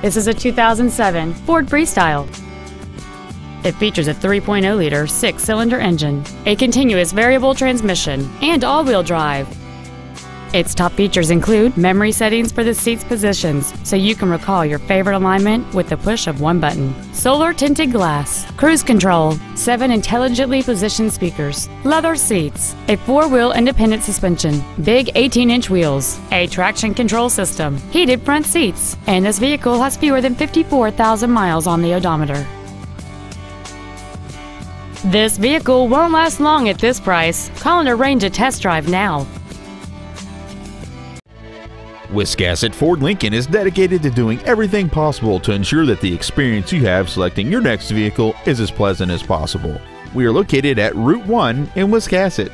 This is a 2007 Ford Freestyle. It features a 3.0-liter six-cylinder engine, a continuous variable transmission, and all-wheel drive. Its top features include memory settings for the seat's positions, so you can recall your favorite alignment with the push of one button. Solar tinted glass, cruise control, seven intelligently positioned speakers, leather seats, a four-wheel independent suspension, big 18-inch wheels, a traction control system, heated front seats, and this vehicle has fewer than 54,000 miles on the odometer. This vehicle won't last long at this price. Call and arrange a test drive now. Wiscasset Ford Lincoln is dedicated to doing everything possible to ensure that the experience you have selecting your next vehicle is as pleasant as possible. We are located at Route 1 in Wiscasset.